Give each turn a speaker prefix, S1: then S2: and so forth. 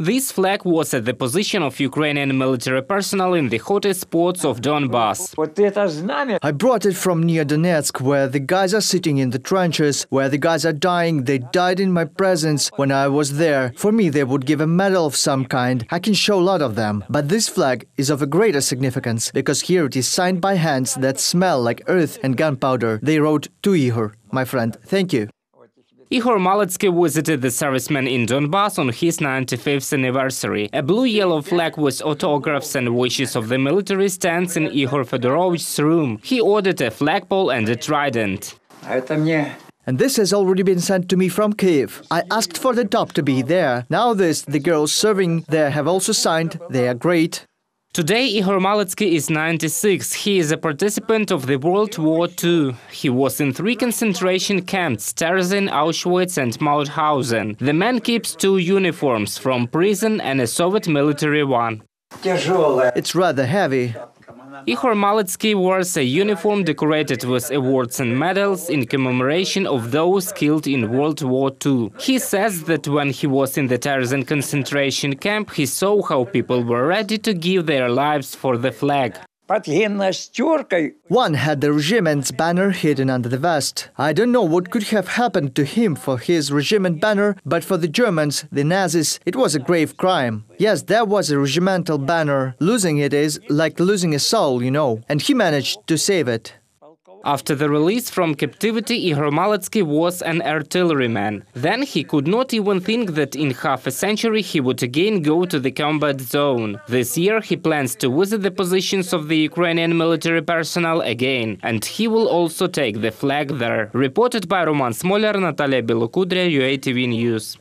S1: This flag was at the position of Ukrainian military personnel in the hottest spots of Donbass.
S2: I brought it from near Donetsk, where the guys are sitting in the trenches, where the guys are dying. They died in my presence when I was there. For me, they would give a medal of some kind. I can show a lot of them. But this flag is of a greater significance, because here it is signed by hands that smell like earth and gunpowder. They wrote to Ihor, my friend. Thank you.
S1: Ihor Malytsky visited the servicemen in Donbass on his 95th anniversary. A blue-yellow flag with autographs and wishes of the military stands in Ihor Fedorovich's room. He ordered a flagpole and a trident.
S2: And this has already been sent to me from Kiev. I asked for the top to be there. Now this, the girls serving there have also signed. They are great.
S1: Today, Ihor Malytsky is 96. He is a participant of the World War II. He was in three concentration camps, Terezin, Auschwitz and Mauthausen. The man keeps two uniforms, from prison and a Soviet military one.
S2: It's rather heavy.
S1: Ihor Malytsky wears a uniform decorated with awards and medals in commemoration of those killed in World War II. He says that when he was in the Terezin concentration camp, he saw how people were ready to give their lives for the flag.
S2: One had the regiment's banner hidden under the vest. I don't know what could have happened to him for his regiment banner, but for the Germans, the Nazis, it was a grave crime. Yes, there was a regimental banner. Losing it is like losing a soul, you know, and he managed to save it.
S1: After the release from captivity, Ihor Malytsky was an artilleryman. Then he could not even think that in half a century he would again go to the combat zone. This year he plans to visit the positions of the Ukrainian military personnel again, and he will also take the flag there. Reported by Roman Smoler, Natalia Belokudria, UATV News.